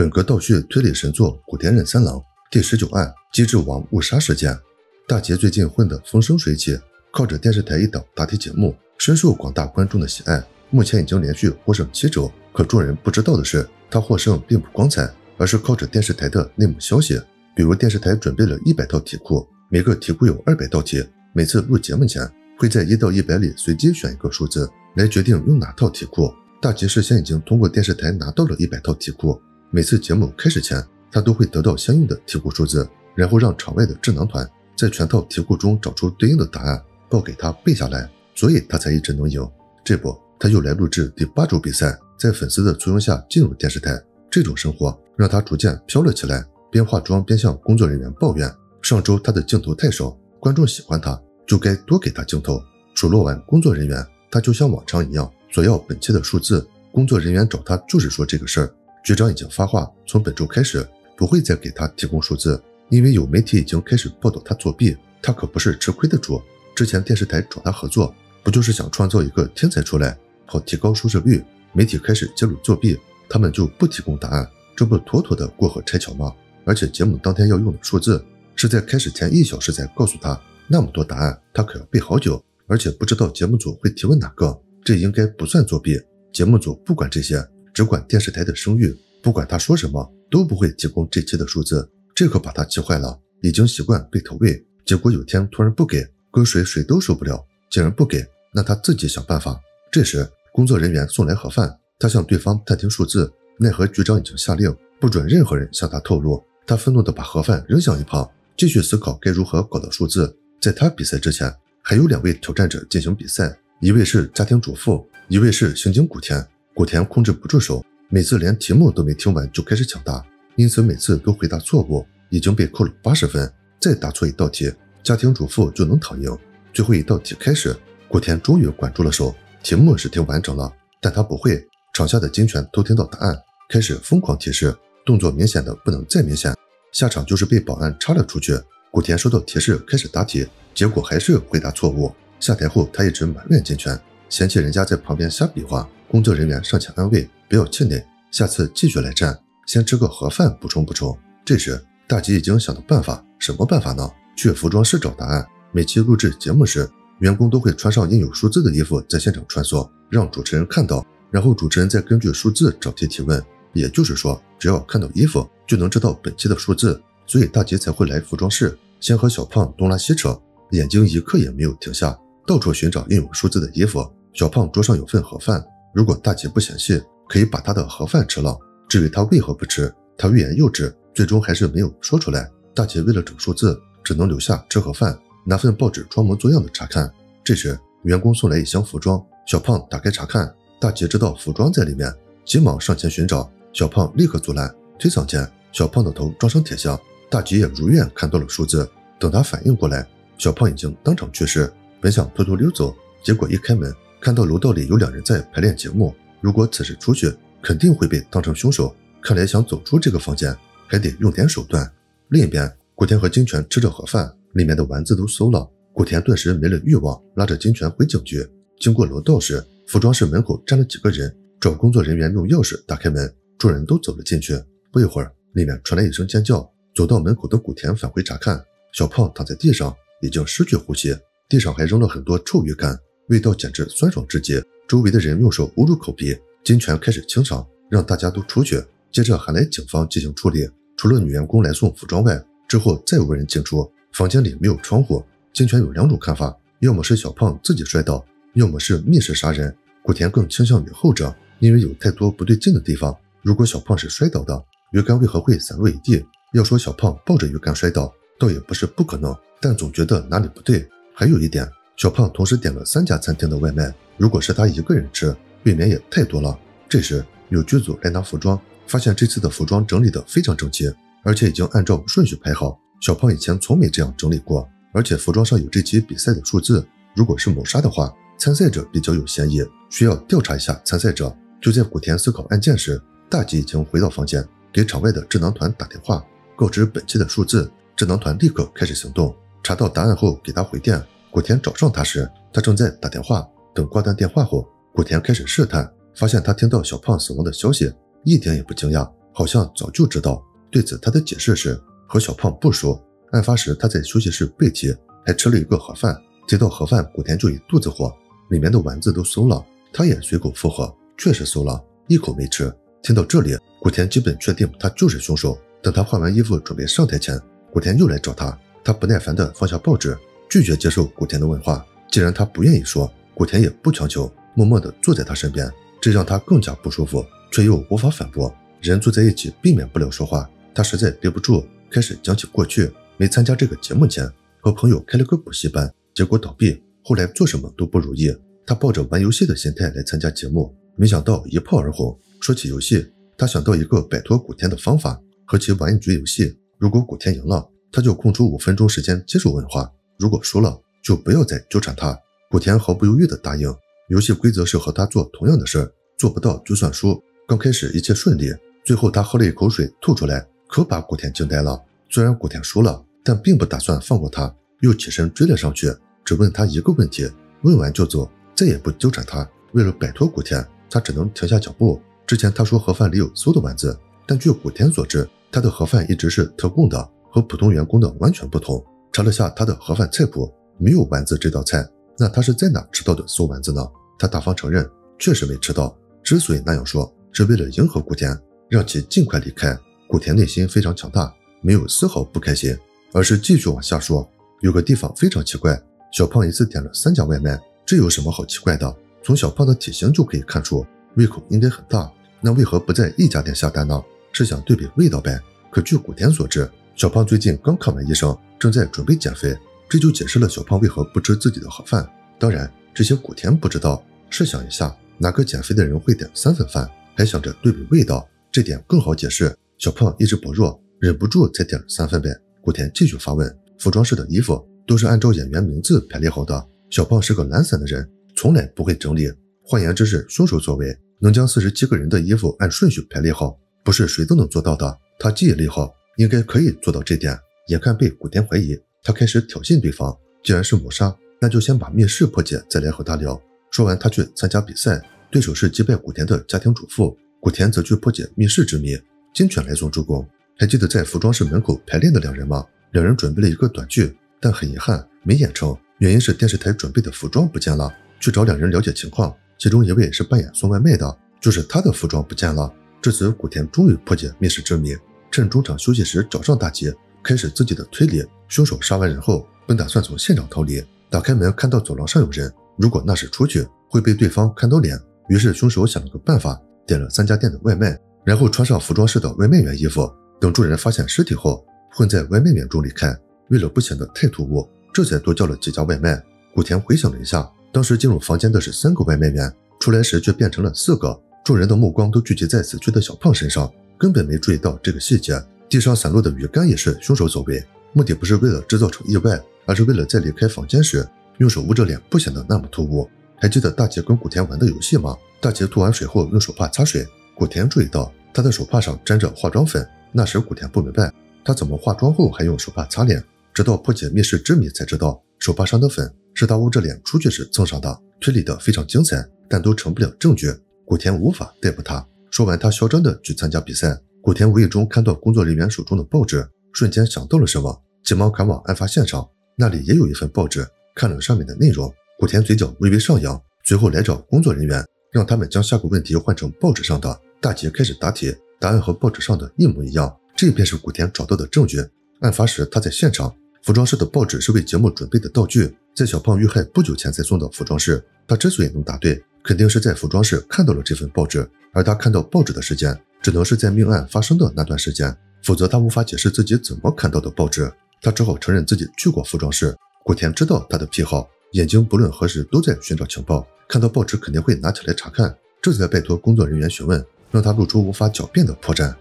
本格倒叙推理神作《古田任三郎》第十九案机智王误杀事件。大杰最近混得风生水起，靠着电视台一档答题节目，深受广大观众的喜爱。目前已经连续获胜七周。可众人不知道的是，他获胜并不光彩，而是靠着电视台的内幕消息。比如，电视台准备了一百套题库，每个题库有二百道题。每次录节目前，会在一到一百里随机选一个数字来决定用哪套题库。大杰事先已经通过电视台拿到了一百套题库。每次节目开始前，他都会得到相应的题库数字，然后让场外的智囊团在全套题库中找出对应的答案，报给他背下来，所以他才一直能赢。这不，他又来录制第八周比赛，在粉丝的簇拥下进入电视台。这种生活让他逐渐飘了起来，边化妆边向工作人员抱怨：上周他的镜头太少，观众喜欢他就该多给他镜头。数落完工作人员，他就像往常一样索要本期的数字。工作人员找他就是说这个事儿。局长已经发话，从本周开始不会再给他提供数字，因为有媒体已经开始报道他作弊。他可不是吃亏的主。之前电视台找他合作，不就是想创造一个天才出来，好提高收视率？媒体开始揭露作弊，他们就不提供答案，这不妥妥的过河拆桥吗？而且节目当天要用的数字是在开始前一小时才告诉他，那么多答案他可要背好久，而且不知道节目组会提问哪个，这应该不算作弊。节目组不管这些。只管电视台的声誉，不管他说什么都不会提供这期的数字，这可把他气坏了。已经习惯被投喂，结果有天突然不给，搁谁谁都受不了。既然不给，那他自己想办法。这时，工作人员送来盒饭，他向对方探听数字，奈何局长已经下令不准任何人向他透露。他愤怒地把盒饭扔向一旁，继续思考该如何搞到数字。在他比赛之前，还有两位挑战者进行比赛，一位是家庭主妇，一位是刑警古田。古田控制不住手，每次连题目都没听完就开始抢答，因此每次都回答错误，已经被扣了八十分。再答错一道题，家庭主妇就能躺赢。最后一道题开始，古田终于管住了手，题目是听完整了，但他不会。场下的金泉偷听到答案，开始疯狂提示，动作明显的不能再明显。下场就是被保安插了出去。古田收到提示开始答题，结果还是回答错误。下台后他一直埋怨金泉，嫌弃人家在旁边瞎比划。工作人员上前安慰：“不要气馁，下次继续来战，先吃个盒饭补充补充。”这时，大吉已经想到办法，什么办法呢？去服装室找答案。每期录制节目时，员工都会穿上印有数字的衣服在现场穿梭，让主持人看到，然后主持人再根据数字找题提问。也就是说，只要看到衣服，就能知道本期的数字。所以大吉才会来服装室，先和小胖东拉西扯，眼睛一刻也没有停下，到处寻找印有数字的衣服。小胖桌上有份盒饭。如果大姐不嫌弃，可以把她的盒饭吃了。至于她为何不吃，她欲言又止，最终还是没有说出来。大姐为了整数字，只能留下吃盒饭，拿份报纸装模作样的查看。这时，员工送来一箱服装，小胖打开查看，大姐知道服装在里面，急忙上前寻找，小胖立刻阻拦，推搡间，小胖的头撞上铁箱，大姐也如愿看到了数字。等他反应过来，小胖已经当场去世。本想偷偷溜走，结果一开门。看到楼道里有两人在排练节目，如果此时出去，肯定会被当成凶手。看来想走出这个房间，还得用点手段。另一边，古田和金泉吃着盒饭，里面的丸子都馊了。古田顿时没了欲望，拉着金泉回警局。经过楼道时，服装室门口站了几个人，找工作人员用钥匙打开门，众人都走了进去。不一会儿，里面传来一声尖叫。走到门口的古田返回查看，小胖躺在地上，已经失去呼吸，地上还扔了很多臭鱼干。味道简直酸爽至极，周围的人用手捂住口鼻。金泉开始清场，让大家都出去，接着喊来警方进行处理。除了女员工来送服装外，之后再无人进出。房间里没有窗户。金泉有两种看法：要么是小胖自己摔倒，要么是密室杀人。古田更倾向于后者，因为有太多不对劲的地方。如果小胖是摔倒的，鱼竿为何会散落一地？要说小胖抱着鱼竿摔倒，倒也不是不可能，但总觉得哪里不对。还有一点。小胖同时点了三家餐厅的外卖，如果是他一个人吃，未免也太多了。这时有剧组来拿服装，发现这次的服装整理得非常整齐，而且已经按照顺序排好。小胖以前从没这样整理过，而且服装上有这期比赛的数字，如果是谋杀的话，参赛者比较有嫌疑，需要调查一下参赛者。就在古田思考案件时，大吉已经回到房间，给场外的智囊团打电话，告知本期的数字。智囊团立刻开始行动，查到答案后给他回电。古田找上他时，他正在打电话。等挂断电话后，古田开始试探，发现他听到小胖死亡的消息，一点也不惊讶。好像早就知道。对此，他的解释是和小胖不熟。案发时他在休息室背题，还吃了一个盒饭。接到盒饭，古田就一肚子火，里面的丸子都馊了。他也随口附和，确实馊了，一口没吃。听到这里，古田基本确定他就是凶手。等他换完衣服准备上台前，古田又来找他。他不耐烦地放下报纸，拒绝接受古田的问话。既然他不愿意说，古田也不强求，默默地坐在他身边，这让他更加不舒服，却又无法反驳。人坐在一起，避免不了说话。他实在憋不住，开始讲起过去。没参加这个节目前，和朋友开了个补习班。结果倒闭，后来做什么都不如意。他抱着玩游戏的心态来参加节目，没想到一炮而红。说起游戏，他想到一个摆脱古田的方法，和其玩一局游戏。如果古田赢了，他就空出五分钟时间接受问话；如果输了，就不要再纠缠他。古田毫不犹豫地答应。游戏规则是和他做同样的事儿，做不到就算输。刚开始一切顺利，最后他喝了一口水吐出来，可把古田惊呆了。虽然古田输了，但并不打算放过他。又起身追了上去，只问他一个问题，问完就走，再也不纠缠他。为了摆脱古田，他只能停下脚步。之前他说盒饭里有馊的丸子，但据古田所知，他的盒饭一直是特供的，和普通员工的完全不同。查了下他的盒饭菜谱，没有丸子这道菜。那他是在哪吃到的馊丸子呢？他大方承认，确实没吃到。之所以那样说，是为了迎合古田，让其尽快离开。古田内心非常强大，没有丝毫不开心，而是继续往下说。有个地方非常奇怪，小胖一次点了三家外卖，这有什么好奇怪的？从小胖的体型就可以看出，胃口应该很大。那为何不在一家店下单呢？是想对比味道呗？可据古田所知，小胖最近刚看完医生，正在准备减肥，这就解释了小胖为何不吃自己的盒饭。当然，这些古田不知道。试想一下，哪个减肥的人会点三份饭，还想着对比味道？这点更好解释。小胖意志薄弱，忍不住才点了三份呗。古田继续发问。服装室的衣服都是按照演员名字排列好的。小胖是个懒散的人，从来不会整理。换言之，是凶手所为。能将四十七个人的衣服按顺序排列好，不是谁都能做到的。他记忆力好，应该可以做到这点。眼看被古田怀疑，他开始挑衅对方。既然是谋杀，那就先把密室破解，再来和他聊。说完，他去参加比赛，对手是击败古田的家庭主妇。古田则去破解密室之谜，金犬来送助攻。还记得在服装室门口排练的两人吗？两人准备了一个短剧，但很遗憾没演成，原因是电视台准备的服装不见了。去找两人了解情况，其中一位是扮演送外卖的，就是他的服装不见了。至此，古田终于破解密室之谜，趁中场休息时找上大吉，开始自己的推理。凶手杀完人后，本打算从现场逃离，打开门看到走廊上有人，如果那时出去会被对方看到脸，于是凶手想了个办法，点了三家店的外卖，然后穿上服装室的外卖员衣服，等众人发现尸体后。混在外卖员中离开，为了不显得太突兀，这才多叫了几家外卖。古田回想了一下，当时进入房间的是三个外卖员，出来时却变成了四个。众人的目光都聚集在死去的小胖身上，根本没注意到这个细节。地上散落的鱼竿也是凶手所为，目的不是为了制造成意外，而是为了在离开房间时用手捂着脸，不显得那么突兀。还记得大杰跟古田玩的游戏吗？大杰吐完水后用手帕擦水，古田注意到他的手帕上沾着化妆粉。那时古田不明白。他怎么化妆后还用手帕擦脸？直到破解密室之谜才知道，手帕上的粉是他捂着脸出去时蹭上的。推理的非常精彩，但都成不了证据。古田无法逮捕他。说完，他嚣张的去参加比赛。古田无意中看到工作人员手中的报纸，瞬间想到了什么，急忙赶往案发现场。那里也有一份报纸，看了上面的内容，古田嘴角微微上扬，随后来找工作人员，让他们将下个问题换成报纸上的。大吉开始答题，答案和报纸上的一模一样。这便是古田找到的证据。案发时他在现场，服装室的报纸是为节目准备的道具，在小胖遇害不久前才送到服装室。他之所以能答对，肯定是在服装室看到了这份报纸，而他看到报纸的时间，只能是在命案发生的那段时间，否则他无法解释自己怎么看到的报纸。他只好承认自己去过服装室。古田知道他的癖好，眼睛不论何时都在寻找情报，看到报纸肯定会拿起来查看，这才拜托工作人员询问，让他露出无法狡辩的破绽。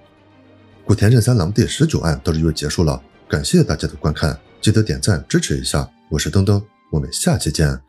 古田任三郎第十九案到这就结束了，感谢大家的观看，记得点赞支持一下。我是登登，我们下期见。